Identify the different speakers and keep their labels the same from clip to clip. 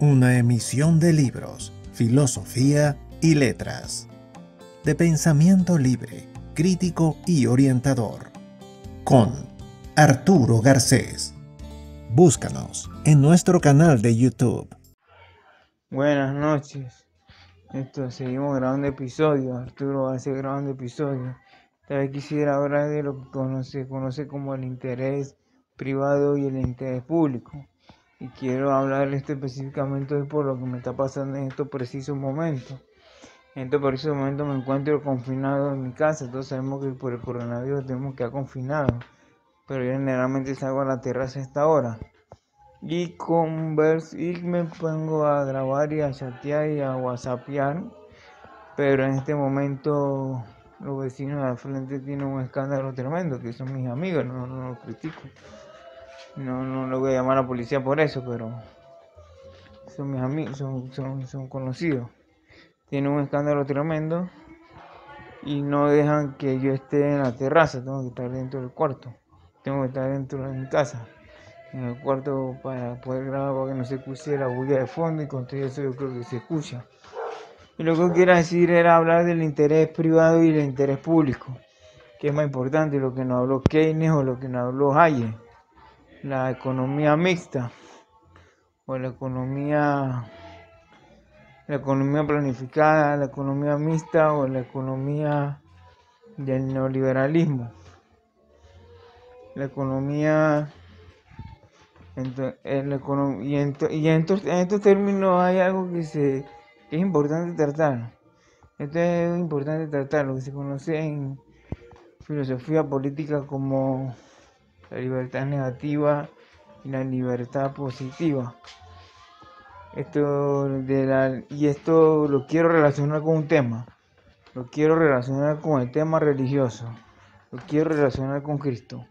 Speaker 1: una emisión de libros, filosofía y letras, de pensamiento libre, crítico y orientador, con Arturo Garcés. Búscanos en nuestro canal de YouTube.
Speaker 2: Buenas noches. Esto, seguimos grabando episodios. Arturo seguir grabando episodios. Esta vez quisiera hablar de lo que se conoce como el interés privado y el interés público y quiero hablarles específicamente de por lo que me está pasando en estos precisos momentos. En estos precisos momentos me encuentro confinado en mi casa, todos sabemos que por el coronavirus tenemos que estar confinados, pero yo generalmente salgo a la terraza a esta hora y converso y me pongo a grabar y a chatear y a whatsappear, pero en este momento los vecinos de al frente tienen un escándalo tremendo, que son mis amigos, no, no los critico. No, no le voy a llamar a la policía por eso, pero son mis amigos, son, son, son conocidos. Tienen un escándalo tremendo y no dejan que yo esté en la terraza, tengo que estar dentro del cuarto, tengo que estar dentro de mi casa, en el cuarto para poder grabar para que no se escuche la bulla de fondo y con todo eso yo creo que se escucha. Y lo que quiero decir era hablar del interés privado y del interés público, que es más importante, lo que nos habló Keynes o lo que nos habló Hayek la economía mixta o la economía la economía planificada, la economía mixta o la economía del neoliberalismo. La economía y, en, y en, estos, términos hay algo que, se, que es importante tratar. Esto es importante tratar, lo que se conoce en filosofía política como la libertad negativa y la libertad positiva. Esto de la, y esto lo quiero relacionar con un tema. Lo quiero relacionar con el tema religioso. Lo quiero relacionar con Cristo.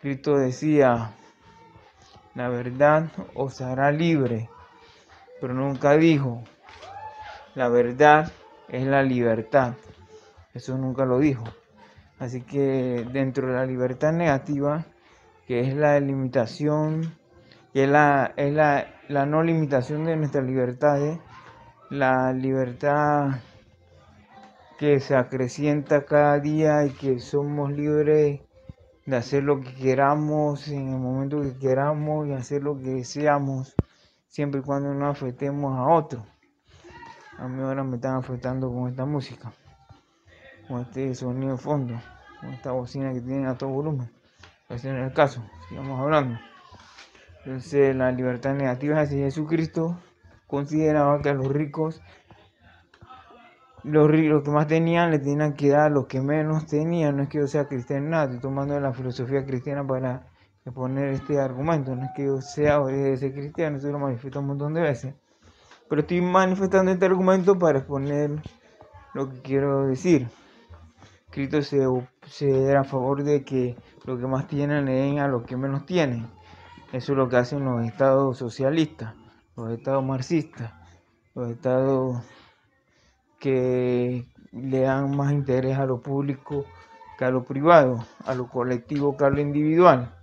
Speaker 2: Cristo decía, la verdad os hará libre, pero nunca dijo, la verdad es la libertad. Eso nunca lo dijo. Así que dentro de la libertad negativa que es la limitación, que es la, es la, la no limitación de nuestras libertades, la libertad que se acrecienta cada día y que somos libres de hacer lo que queramos en el momento que queramos y hacer lo que deseamos, siempre y cuando no afectemos a otros. A mí ahora me están afectando con esta música, con este sonido de fondo, con esta bocina que tiene a todo volumen. Ese es el caso, sigamos hablando. Entonces, la libertad negativa es Jesucristo consideraba que a los ricos, los, ricos que más tenían, le tenían que dar a los que menos tenían. No es que yo sea cristiano, nada, estoy tomando la filosofía cristiana para exponer este argumento. No es que yo sea o cristiano, eso lo manifiesto un montón de veces. Pero estoy manifestando este argumento para exponer lo que quiero decir. Cristo se, se era a favor de que los que más tienen le den a los que menos tienen. Eso es lo que hacen los estados socialistas, los estados marxistas, los estados que le dan más interés a lo público que a lo privado, a lo colectivo que a lo individual.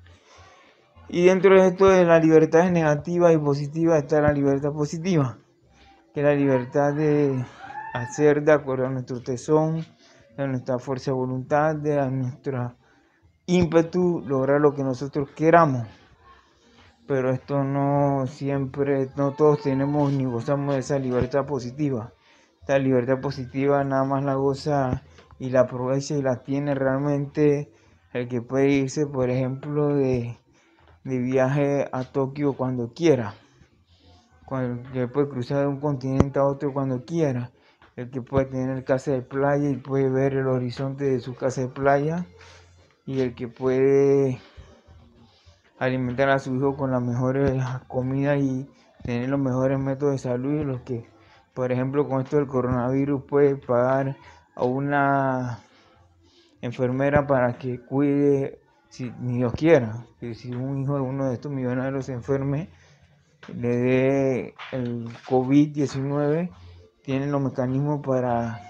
Speaker 2: Y dentro de esto de la libertad negativa y positiva está la libertad positiva, que es la libertad de hacer de acuerdo a nuestro tesón, de nuestra fuerza de voluntad, de nuestra ímpetu lograr lo que nosotros queramos. Pero esto no siempre, no todos tenemos ni gozamos de esa libertad positiva. Esta libertad positiva nada más la goza y la aprovecha y la tiene realmente el que puede irse, por ejemplo, de, de viaje a Tokio cuando quiera. Cuando, que puede cruzar de un continente a otro cuando quiera el que puede tener casa de playa y puede ver el horizonte de su casa de playa. Y el que puede alimentar a su hijo con las mejores comidas y tener los mejores métodos de salud y los que por ejemplo con esto del coronavirus puede pagar a una enfermera para que cuide si Dios quiera que si un hijo de uno de estos millonarios se enferme le dé el COVID-19 tienen los mecanismos para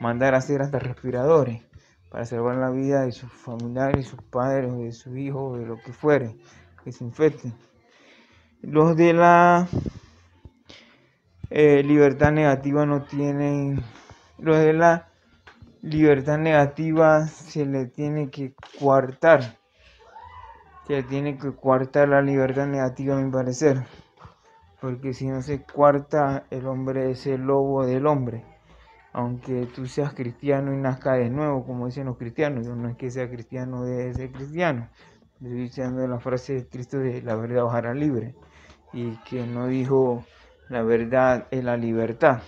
Speaker 2: mandar a hacer hasta respiradores, para salvar la vida de sus familiares, sus padres, de sus hijos, de lo que fuere, que se infecten. Los de la eh, libertad negativa no tienen, lo de la libertad negativa se le tiene que coartar, se le tiene que coartar la libertad negativa a mi parecer, porque si no se cuarta el hombre es el lobo del hombre, aunque tú seas cristiano y nazca de nuevo, como dicen los cristianos, no es que sea cristiano de ser cristiano, estoy diciendo la frase de Cristo de la verdad ojalá libre, y que no dijo la verdad es la libertad.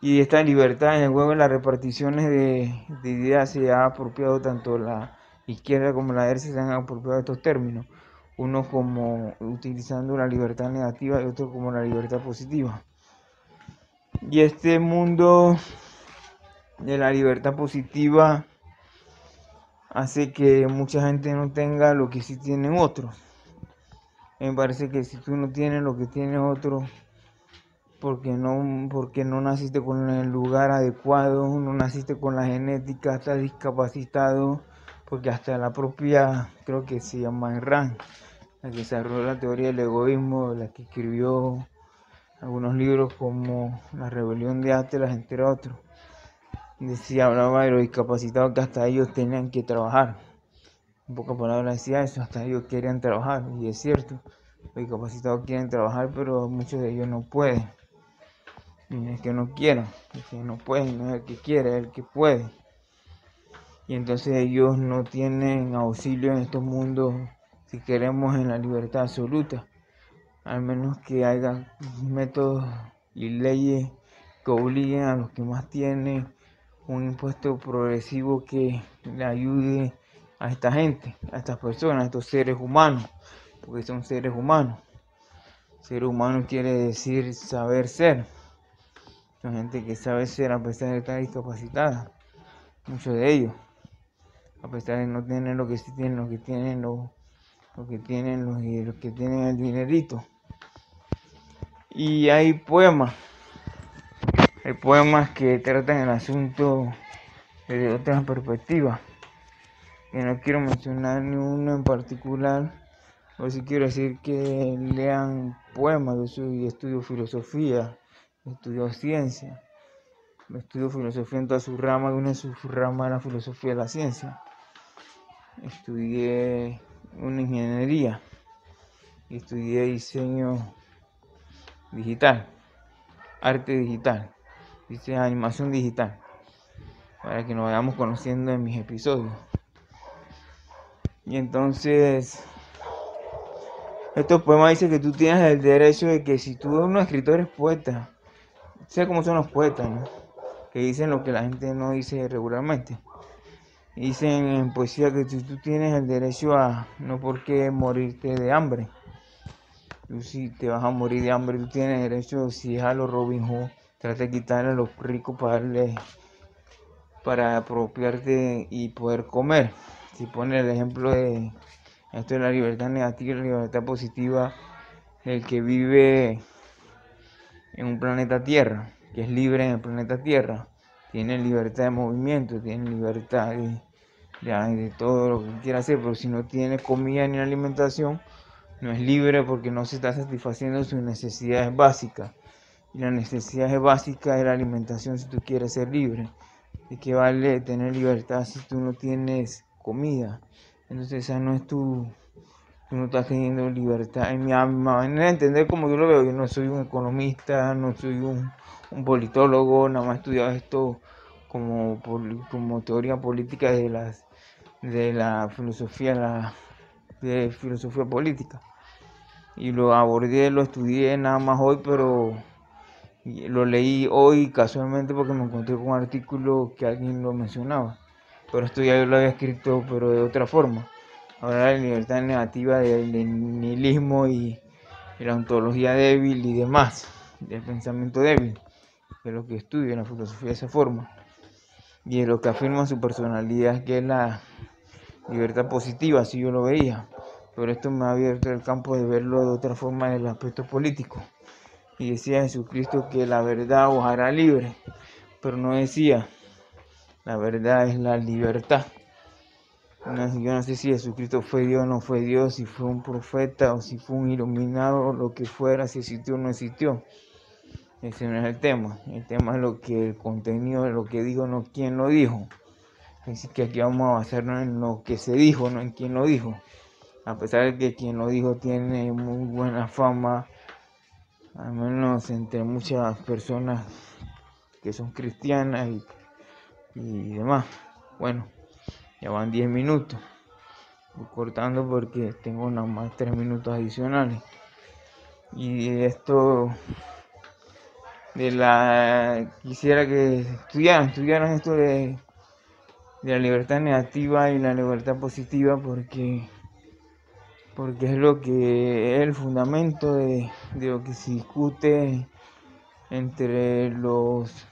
Speaker 2: Y esta libertad en el juego de las reparticiones de, ideas se ha apropiado tanto la izquierda como la derecha se han apropiado de estos términos. Uno como utilizando la libertad negativa y otro como la libertad positiva. Y este mundo de la libertad positiva hace que mucha gente no tenga lo que sí tienen otros me parece que si tú no tienes lo que tiene otro, porque no, porque no naciste con el lugar adecuado, no naciste con la genética, estás discapacitado, porque hasta la propia, creo que se llama Enran, la que desarrolló la teoría del egoísmo, la que escribió algunos libros como La rebelión de Atlas, entre otros. Decía, hablaba de los discapacitados que hasta ellos tenían que trabajar en pocas palabras decía eso, hasta ellos querían trabajar, y es cierto, los discapacitados quieren trabajar, pero muchos de ellos no pueden. Y no es que no quieran, es que no pueden, no es el que quiere, es el que puede. Y entonces ellos no tienen auxilio en estos mundos si queremos en la libertad absoluta. Al menos que haya métodos y leyes que obliguen a los que más tienen un impuesto progresivo que le ayude a esta gente, a estas personas, a estos seres humanos, porque son seres humanos. Ser humano quiere decir saber ser. Son gente que sabe ser a pesar de estar discapacitada. Muchos de ellos. A pesar de no tener lo que sí tienen, lo que tienen lo, que tienen los, los que tienen el dinerito. Y hay poemas. Hay poemas que tratan el asunto desde otra perspectiva que no quiero mencionar ni uno en particular, o si quiero decir que lean poemas, yo soy, estudio filosofía, estudio ciencia, estudio filosofía en toda su rama, y una de sus ramas es la filosofía de la ciencia. Estudié una ingeniería y estudié diseño digital, arte digital, dice animación digital, para que nos vayamos conociendo en mis episodios. Y entonces, estos poemas dicen que tú tienes el derecho de que si tú eres un escritor es poeta, sé cómo son los poetas, ¿no? Que dicen lo que la gente no dice regularmente. Dicen en poesía que si tú tienes el derecho a no por qué morirte de hambre. Tú si te vas a morir de hambre, tú tienes derecho, si es a los Robin Hood, trata de quitarle a los ricos para darle, para apropiarte y poder comer si pone el ejemplo de esto de la libertad negativa y la libertad positiva del que vive en un planeta Tierra, que es libre en el planeta Tierra, tiene libertad de movimiento, tiene libertad de, de, todo lo que quiera hacer, pero si no tiene comida ni alimentación, no es libre porque no se está satisfaciendo sus necesidades básicas. Y la necesidad básica es la alimentación si tú quieres ser libre. ¿De qué vale tener libertad si tú no tienes comida. Entonces esa no es tu, tú no estás teniendo libertad. En mi, manera de entender como yo lo veo, yo no soy un economista, no soy un, politólogo, nada más he estudiado esto como, como teoría política de las de la filosofía la, de filosofía política y lo abordé lo estudié nada más hoy pero lo leí hoy casualmente porque me encontré con un artículo que alguien lo mencionaba pero esto ya yo lo había escrito, pero de otra forma. Ahora la libertad negativa del, nihilismo y, la ontología débil y demás, del pensamiento débil, que es lo que estudia en la filosofía de esa forma. Y es lo que afirma su personalidad, que es la libertad positiva, así yo lo veía. Pero esto me ha abierto el campo de verlo de otra forma en el aspecto político. Y decía Jesucristo que la verdad os hará libre, pero no decía la verdad es la libertad. yo no sé si Jesucristo fue Dios o no fue Dios, si fue un profeta o si fue un iluminado o lo que fuera, si existió o no existió. Ese no es el tema. El tema es lo que el contenido, lo que dijo, no quién lo dijo. Así que aquí vamos a basarnos en lo que se dijo, no en quién lo dijo. A pesar de que quien lo dijo tiene muy buena fama, al menos entre muchas personas que son cristianas y, y demás. Bueno, ya van 10 minutos. Voy cortando porque tengo nada más 3 minutos adicionales. Y esto de la quisiera que estudiaran, estudiaran esto de, de la libertad negativa y la libertad positiva porque porque es lo que es el fundamento de, de lo que se discute entre los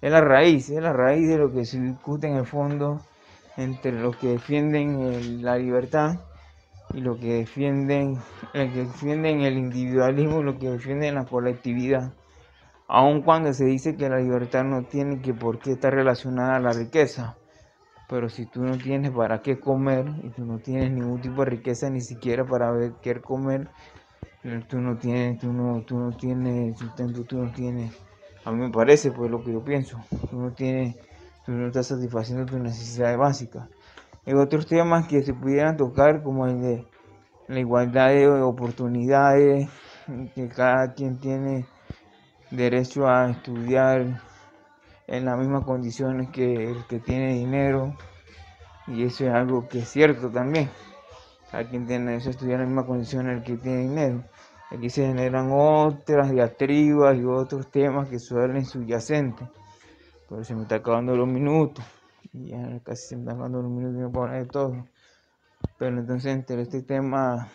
Speaker 2: es la raíz, es la raíz de lo que se discute en el fondo entre los que defienden la libertad y los que defienden, los que defienden el individualismo y los que defienden la colectividad aun cuando se dice que la libertad no tiene que por qué estar relacionada a la riqueza. Pero si tú no tienes para qué comer y tú no tienes ningún tipo de riqueza ni siquiera para ver qué comer, eh, tú no tienes, tú no, tú no tienes sustento, tú no tienes, a mí me parece pues lo que yo pienso, tú no tienes, tú no estás satisfaciendo tus necesidades básicas. Hay otros temas que se pudieran tocar como el de la igualdad de oportunidades, que cada quien tiene derecho a estudiar en las mismas condiciones que el que tiene dinero y eso es algo que es cierto también. Hay quien tiene a estudiar las mismas condiciones el que tiene dinero. Aquí se generan otras diatribas y otros temas que suelen subyacentes. Pero se me está acabando los minutos. Y ya casi se me está acabando los minutos y me puedo de todo. Pero entonces entre este tema,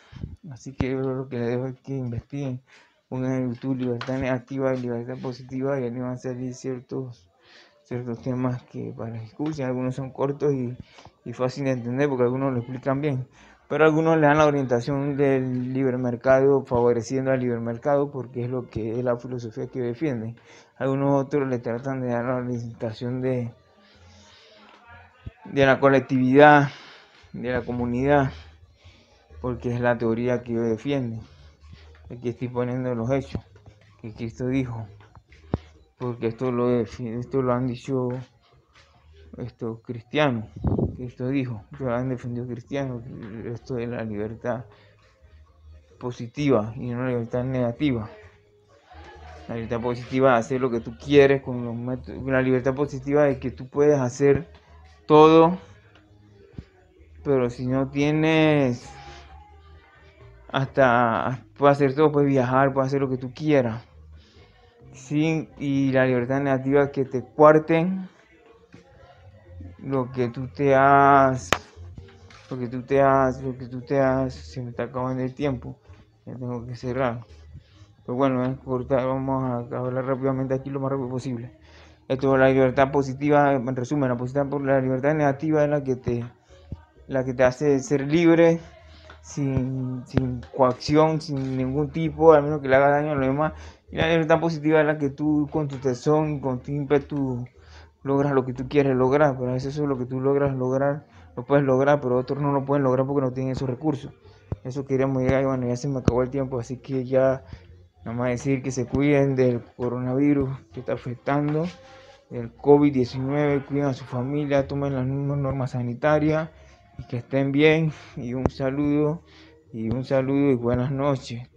Speaker 2: así que yo lo que le dejo es que investiguen pongan en YouTube libertad negativa y libertad positiva y ahí van a salir ciertos ciertos temas que para escuchar algunos son cortos y, y fáciles de entender porque algunos lo explican bien pero algunos le dan la orientación del libre mercado favoreciendo al libre mercado porque es lo que es la filosofía que defienden algunos otros le tratan de dar la orientación de de la colectividad de la comunidad porque es la teoría que ellos defienden Aquí estoy poniendo los hechos que Cristo dijo. Porque esto lo, esto lo han dicho estos cristianos. Cristo dijo, lo han defendido cristianos. Esto es la libertad positiva y no la libertad negativa. La libertad positiva es hacer lo que tú quieres con los métodos. La libertad positiva es que tú puedes hacer todo, pero si no tienes hasta puede hacer todo, puedes viajar, puedes hacer lo que tú quieras. Sí, y la libertad negativa que te cuarten lo que tú te has, lo que tú te has, lo que tú te has, se me está acabando el tiempo, ya tengo que cerrar. Pero bueno, vamos a hablar rápidamente aquí lo más rápido posible. Esto es la libertad positiva, en resumen, la, positiva, la libertad negativa es la que te, la que te hace ser libre sin, sin coacción, sin ningún tipo, al menos que le haga daño a los demás. Y la libertad positiva es la que tú con tu tesón y con tu ímpetu logras lo que tú quieres lograr, pero a veces eso es lo que tú logras lograr, lo puedes lograr, pero otros no lo pueden lograr porque no tienen esos recursos. Eso queríamos llegar y bueno, ya se me acabó el tiempo, así que ya nada más decir que se cuiden del coronavirus que está afectando, del COVID-19, cuiden a su familia, tomen las mismas normas sanitarias y que estén bien y un saludo y un saludo y buenas noches.